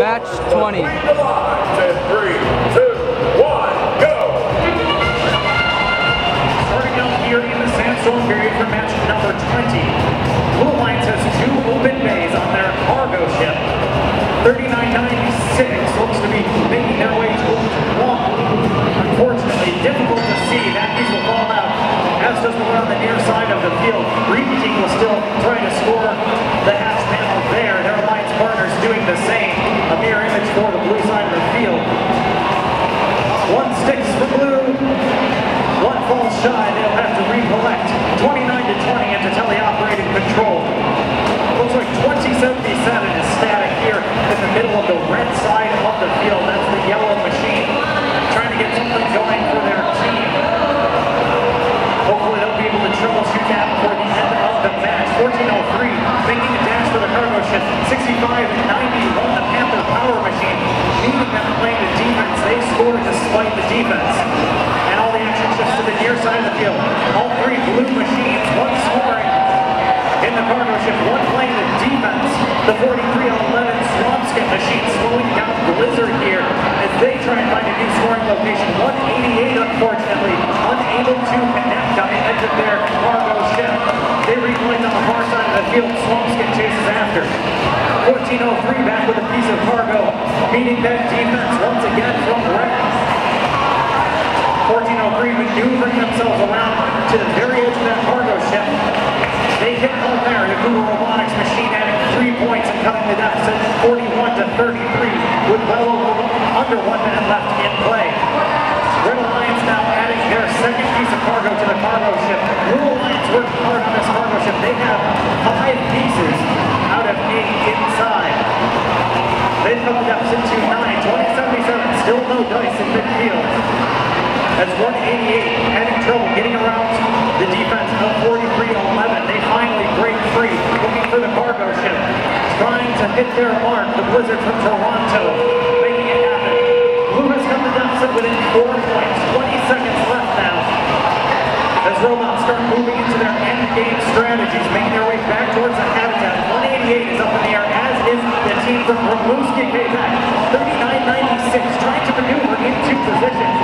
Match 20. Three, two, one, go! Starting out here in the sandstorm period for match number 20. Blue Alliance has two open bays on their cargo ship. 3996 looks to be making their way towards one. Unfortunately, difficult to see. Will fall out, does on the near side of the field. Still to score the hatch panel there. Their alliance partners doing the same. For the blue side of the field. One sticks for blue. One falls shy. They'll have to recollect. 29 to 20 into teleoperated control. Looks like 2077 is static here in the middle of the red side of the field. That's the yellow machine. Trying to get something going for their team. Hopefully they'll be able to troubleshoot that before the end of the match. 1403 making a dash for the cargo ship. 65-90 won the Panther power machine. Meaning them playing the defense. They scored despite And all the action shifts to the near side of the field. All three blue machines, one scoring in the cargo ship, one playing the defense. The 43-11 Swampscott machine slowing down Blizzard here as they try and find a new scoring location. 188, unfortunately, unable to connect on the edge of their cargo ship. They recollect on the far side of the field. Swampscott chases after. 1403 back with a piece of cargo, meeting that defense once again from Rex. 1403 maneuvering themselves around to the very edge of that cargo ship. They hit home there. The Cougar Robotics machine adding three points and cutting the deficit 41 to 33 with well over under one minute left in play. Red Alliance now adding their second piece of cargo to the cargo ship. Blue Alliance working hard on this cargo ship. They have five pieces out of eight inside. They've cut the deficit to nine. 2077, still no dice in midfield. That's 188 having trouble getting around the defense of 43-11. They finally break free, looking for the cargo ship, trying to hit their mark. The Blizzard from Toronto making it happen. Blue has cut the deficit within four points. 20 seconds left now. As robots start moving into their end game strategies, making their way back towards the habitat. 188 is up in the air, as is the team from Rimouski Quebec. 3996 trying to maneuver into position.